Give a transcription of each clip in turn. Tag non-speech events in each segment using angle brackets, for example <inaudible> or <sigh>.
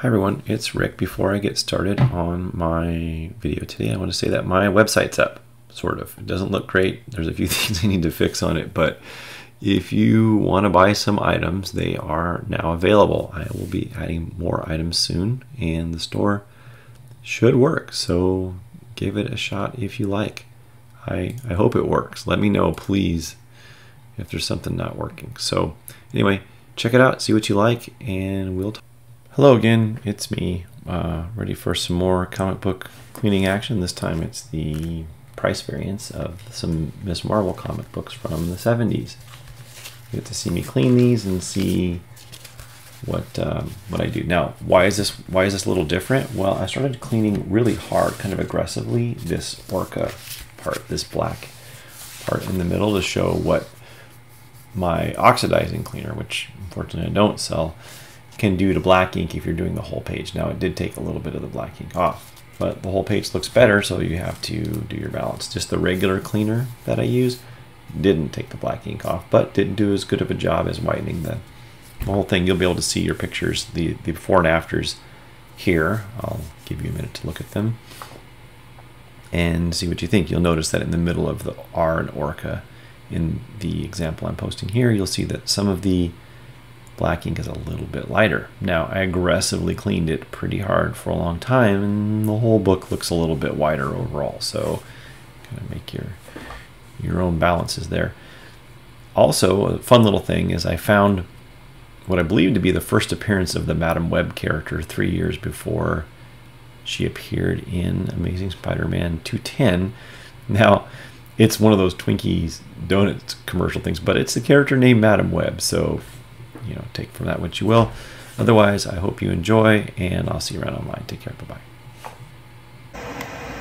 Hi everyone, it's Rick. Before I get started on my video today, I want to say that my website's up, sort of. It doesn't look great. There's a few <laughs> things I need to fix on it, but if you want to buy some items, they are now available. I will be adding more items soon, and the store should work. So give it a shot if you like. I, I hope it works. Let me know, please, if there's something not working. So anyway, check it out, see what you like, and we'll talk. Hello again, it's me, uh, ready for some more comic book cleaning action. This time it's the price variants of some Miss Marvel comic books from the 70s. You get to see me clean these and see what um, what I do. Now, why is this why is this a little different? Well, I started cleaning really hard, kind of aggressively, this Orca part, this black part in the middle to show what my oxidizing cleaner, which unfortunately I don't sell, can do to black ink if you're doing the whole page. Now it did take a little bit of the black ink off, but the whole page looks better, so you have to do your balance. Just the regular cleaner that I use didn't take the black ink off, but didn't do as good of a job as whitening the, the whole thing. You'll be able to see your pictures, the, the before and afters here. I'll give you a minute to look at them and see what you think. You'll notice that in the middle of the R and Orca, in the example I'm posting here, you'll see that some of the black ink is a little bit lighter. Now, I aggressively cleaned it pretty hard for a long time, and the whole book looks a little bit whiter overall. So, kind of make your your own balances there. Also, a fun little thing is I found what I believe to be the first appearance of the Madam Web character three years before she appeared in Amazing Spider-Man 210. Now, it's one of those Twinkies donuts commercial things, but it's the character named Madam Web, so you know, take from that what you will. Otherwise, I hope you enjoy, and I'll see you around online. Take care. Bye bye.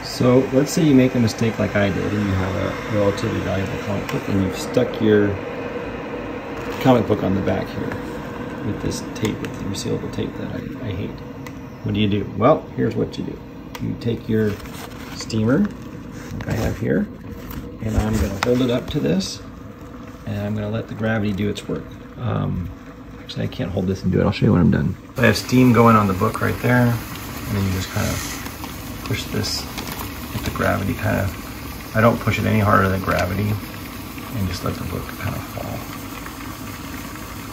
So let's say you make a mistake like I did, and you have a relatively valuable comic book, and you've stuck your comic book on the back here with this tape, with the resealable tape that I, I hate. What do you do? Well, here's what you do. You take your steamer, like I have here, and I'm going to hold it up to this, and I'm going to let the gravity do its work. Um, Actually, I can't hold this and do it. I'll show you when I'm done. I have steam going on the book right there. And then you just kind of push this, get the gravity kind of, I don't push it any harder than gravity. And just let the book kind of fall.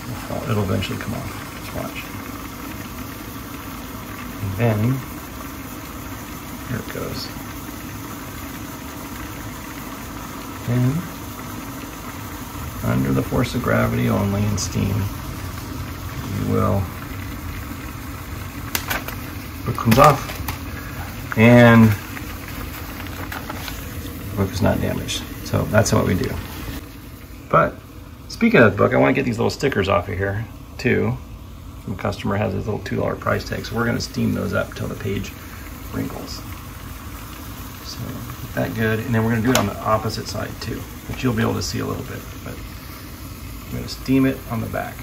It'll, fall. It'll eventually come off. Just watch. And then, here it goes. And under the force of gravity only and steam, will. Book comes off, and the book is not damaged. So that's what we do. But speaking of the book, I want to get these little stickers off of here too. The customer has this little $2 price tag, so we're going to steam those up till the page wrinkles. So get that good, and then we're going to do it on the opposite side too, which you'll be able to see a little bit. But I'm going to steam it on the back.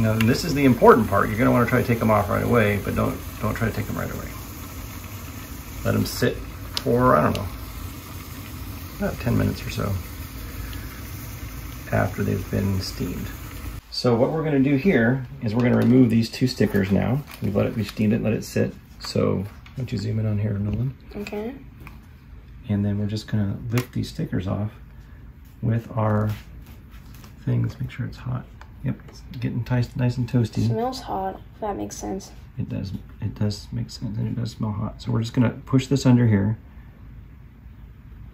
Now, this is the important part. You're going to want to try to take them off right away, but don't don't try to take them right away. Let them sit for, I don't know, about 10 minutes or so after they've been steamed. So what we're going to do here is we're going to remove these two stickers now. We've let it, we've steamed it, let it sit. So why don't you zoom in on here, Nolan? Okay. And then we're just going to lift these stickers off with our thing. Let's make sure it's hot. Yep, it's getting nice, nice and toasty. Smells hot. If that makes sense. It does. It does make sense, and it does smell hot. So we're just gonna push this under here,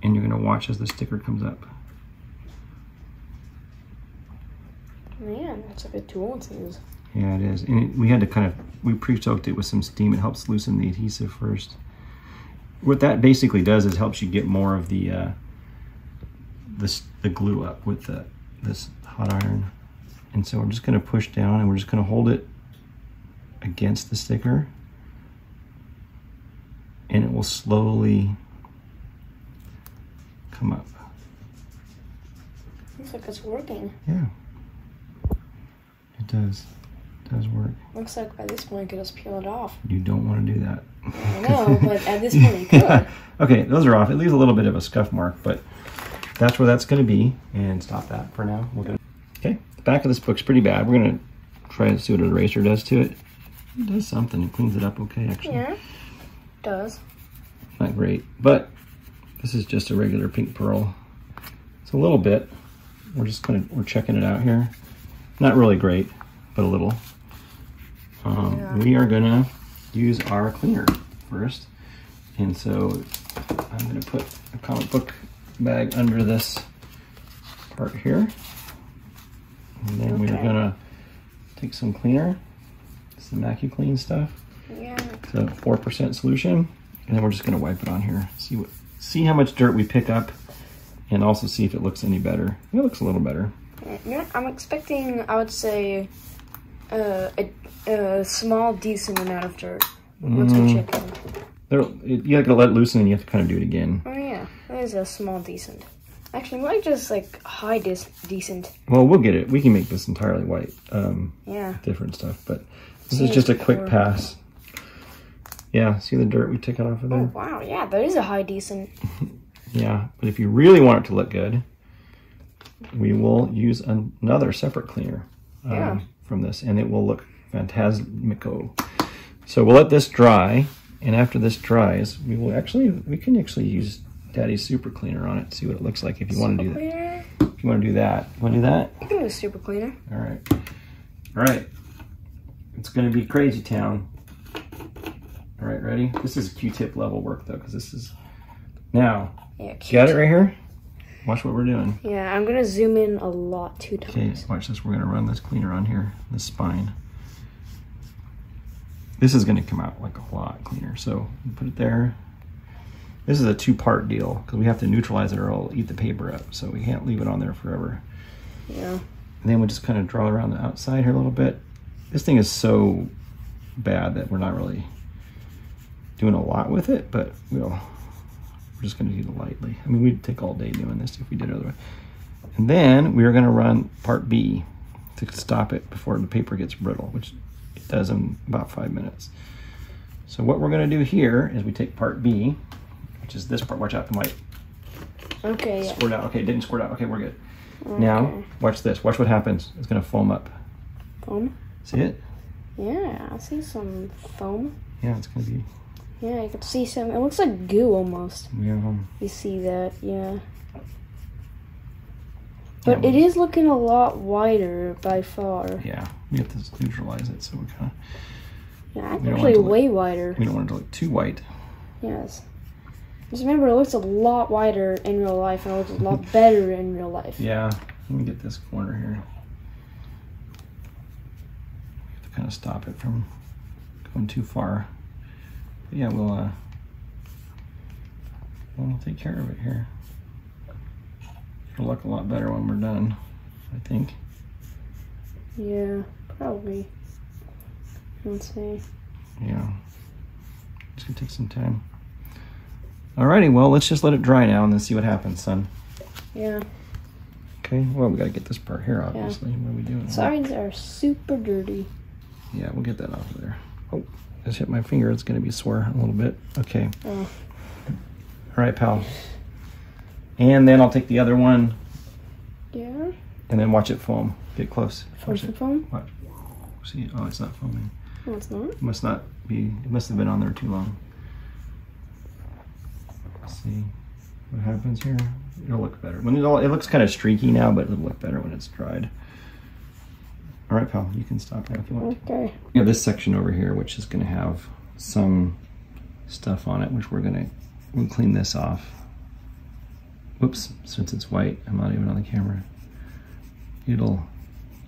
and you're gonna watch as the sticker comes up. Man, that's a good tool to use. Yeah, it is. And it, we had to kind of we pre-soaked it with some steam. It helps loosen the adhesive first. What that basically does is helps you get more of the uh, this the glue up with the this hot iron. And so we're just going to push down and we're just going to hold it against the sticker and it will slowly come up. Looks like it's working. Yeah, it does. It does work. Looks like by this point you could just peel it off. You don't want to do that. I know, but at this point you could. <laughs> okay, those are off. It leaves a little bit of a scuff mark, but that's where that's going to be. And stop that for now. We'll. Okay, back of this book's pretty bad. We're going to try to see what an eraser does to it. It does something. It cleans it up okay, actually. Yeah. Does. Not great, but this is just a regular pink pearl. It's a little bit. We're just gonna we're checking it out here. Not really great, but a little. Um, Yeah. We are gonna use our cleaner first, and so I'm gonna put a comic book bag under this part here, and then we're gonna take some cleaner, some Immacuclean stuff. Yeah. So four percent solution, and then we're just gonna wipe it on here. See what, see how much dirt we pick up, and also see if it looks any better. It looks a little better. Yeah, I'm expecting, I would say, uh, a, a small, decent amount of dirt once we check in. There, it, you gotta let it loosen, and you have to kind of do it again. Oh yeah, that is a small, decent. Actually, might just like high, dis- decent. Well, we'll get it. We can make this entirely white. Um, Yeah. different stuff, but this See, is just a quick pass. Yeah, see the dirt we took it off of Oh wow, yeah, that is a high, decent. <laughs> Yeah, but if you really want it to look good, we will use an- another separate cleaner um, Yeah. from this, and it will look fantasmico. So we'll let this dry, and after this dries, we will actually we can actually use Daddy's super cleaner on it. See what it looks like if you want to do that. Cleaner. If you want to do that, want to do that? You can do a super cleaner. All right, all right. It's gonna be crazy town. All right, ready? This is Q-tip level work though, because this is now. Yeah. You got it right here. Watch what we're doing. Yeah, I'm gonna zoom in a lot two Okay, watch this. We're gonna run this cleaner on here, the spine. This is gonna come out like a lot cleaner. So put it there. This is a two-part deal because we have to neutralize it or it'll eat the paper up. So we can't leave it on there forever. Yeah. And then we'll just kind of draw around the outside here a little bit. This thing is so bad that we're not really doing a lot with it, but we'll, we're just gonna do it lightly. I mean, we'd take all day doing this if we did it otherwise. And then we are gonna run part B to stop it before the paper gets brittle, which it does in about five minutes. So what we're gonna do here is we take part B, which is this part, watch out, it might Okay. Yeah. squirt out. Okay, it didn't squirt out. Okay, we're good. Okay. Now, watch this. Watch what happens. It's gonna foam up. Foam. See it? Yeah, I see some foam. Yeah, it's gonna be. Yeah, I can see some. It looks like goo almost. Yeah. um, You see that? Yeah. But Yeah, it is looking a lot wider by far. Yeah, we have to neutralize it, so we kind of Yeah, actually want to look- way wider. we don't want it to look too white. Yes. Just remember, it looks a lot wider in real life, and it looks a lot better in real life. Yeah. Let me get this corner here. We have to kind of stop it from going too far. But yeah, we'll uh, we'll take care of it here. It'll look a lot better when we're done, I think. Yeah, probably. Let's see. Yeah. It's gonna take some time. Alrighty, well, let's just let it dry now and then see what happens, son. Yeah, Okay, well, we gotta get this part here, obviously. Yeah. What are we doing? sides are super dirty. Yeah, we'll get that off of there. Oh, just hit my finger. It's gonna be sore a little bit. Okay. Oh. All right, pal. And then I'll take the other one Yeah, and then watch it foam. Get close. Watch some foam. Watch. See, oh, it's not foaming. No, it's not. It must not be. It must have been on there too long. See what happens here. It'll look better when it all. It looks kind of streaky now, but it'll look better when it's dried. All right, pal. You can stop now if you want. Okay. We have this section over here, which is going to have some stuff on it, which we're going to we'll clean this off. Whoops, since it's white, I'm not even on the camera. It'll,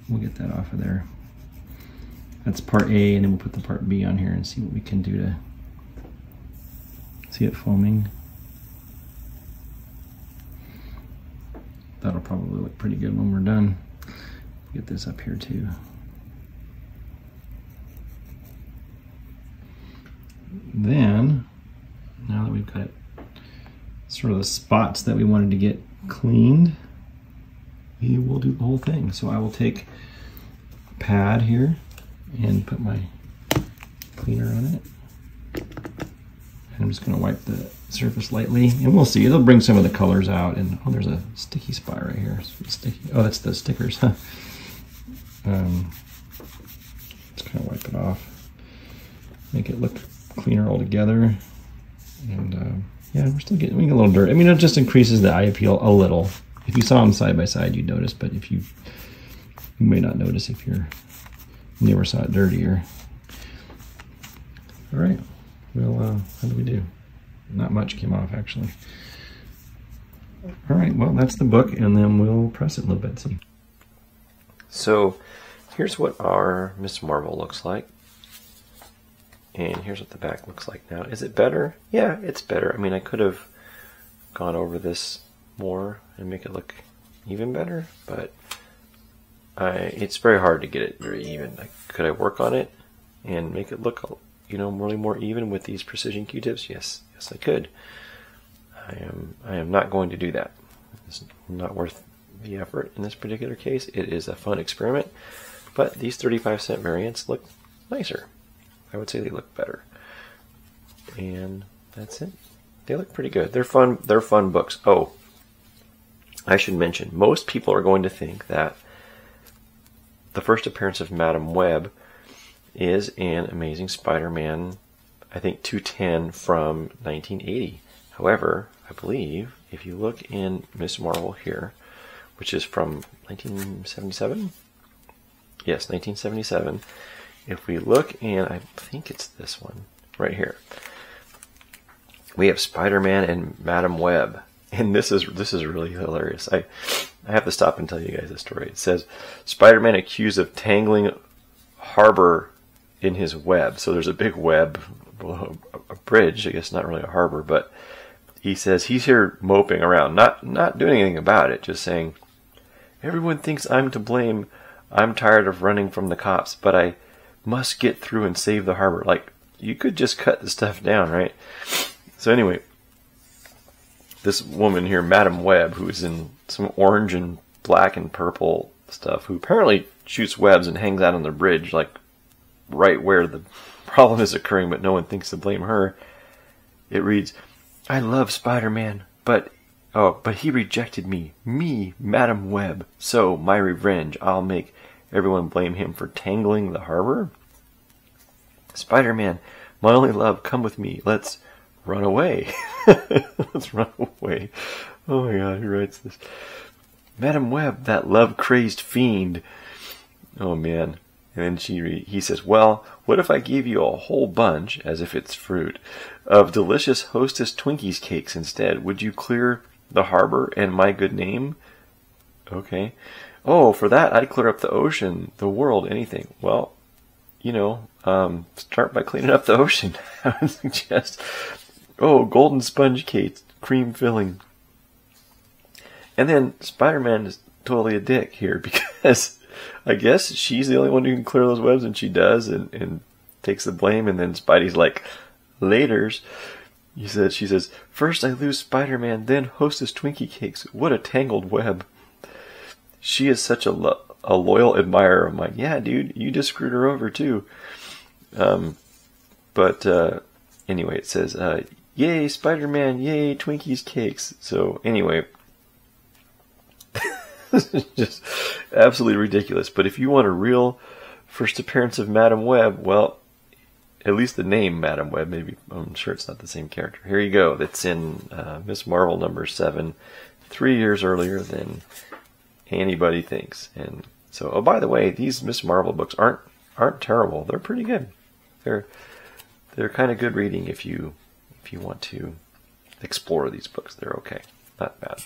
we'll get that off of there. That's part A, and then we'll put the part B on here and see what we can do to see it foaming. That'll probably look pretty good when we're done. Get this up here too. then now that we've got sort of the spots that we wanted to get cleaned we will do the whole thing so I will take pad here and put my cleaner on it and I'm just going to wipe the surface lightly and we'll see it'll bring some of the colors out and oh there's a sticky spot right here sticky oh that's the stickers huh um, kind of wipe it off, make it look cleaner altogether. And uh, yeah, we're still getting a little dirt. I mean, it just increases the eye appeal a little. If you saw them side by side, you'd notice, but if you, you may not notice if you're never saw it dirtier. All right, well, uh, how do we do? Not much came off, actually. All right, well, that's the book, and then we'll press it a little bit. See. So here's what our Miss Marvel looks like. And here's what the back looks like now. Is it better? Yeah, it's better. I mean, I could have gone over this more and make it look even better, but I, it's very hard to get it very even. Like, could I work on it and make it look, you know, really more even with these precision Q-tips? Yes, yes, I could. I am, I am not going to do that. It's not worth the effort in this particular case. It is a fun experiment, but these 35 cent variants look nicer. I would say they look better. And that's it. They look pretty good. They're fun. They're fun books. Oh, I should mention, most people are going to think that the first appearance of Madam Web is in Amazing Spider-Man, I think 210 from 1980. However, I believe if you look in Miss Marvel here, which is from 1977, yes, 1977. If we look and I think it's this one right here. We have Spider-Man and Madam Web. And this is this is really hilarious. I I have to stop and tell you guys the story. It says Spider-Man accused of tangling harbor in his web. So there's a big web, a bridge, I guess not really a harbor, but he says he's here moping around, not not doing anything about it, just saying everyone thinks I'm to blame. I'm tired of running from the cops, but I must get through and save the harbor. Like you could just cut the stuff down, right? So anyway, this woman here, Madam Web, who's in some orange and black and purple stuff, who apparently shoots webs and hangs out on the bridge, like right where the problem is occurring, but no one thinks to blame her. It reads, I love Spider-Man, but oh, but he rejected me, me, Madam Web. So my revenge, I'll make everyone blame him for tangling the harbor. Spider-Man, my only love, come with me. Let's run away. <laughs> Let's run away. Oh my God, who writes this? Madam Web, that love-crazed fiend. Oh man. And then she he says, Well, what if I gave you a whole bunch, as if it's fruit, of delicious Hostess Twinkies cakes instead? Would you clear the harbor and my good name? Okay. Oh, for that, I'd clear up the ocean, the world, anything. Well, you know, um, start by cleaning up the ocean. <laughs> I would suggest. Oh, golden sponge cakes, cream filling. And then Spider Man is totally a dick here <laughs> because I guess she's the only one who can clear those webs, and she does, and, and takes the blame. And then Spidey's like, "Later's." He said, "She says first I lose Spider-Man, then Hostess Twinkie Cakes. What a tangled web." She is such a lo- a loyal admirer of mine. Yeah, dude, you just screwed her over too. Um, but uh, anyway, it says, uh, "Yay, Spider-Man! Yay, Twinkies Cakes!" So anyway, <laughs> <laughs> just absolutely ridiculous. But if you want a real first appearance of Madam Web, well, at least the name Madam Web, maybe I'm sure it's not the same character. Here you go. That's in uh, Miss Marvel number seven, three years earlier than anybody thinks. And so, oh, by the way, these Miss Marvel books aren't aren't terrible. They're pretty good. They're they're kind of good reading if you if you want to explore these books. They're okay, not bad.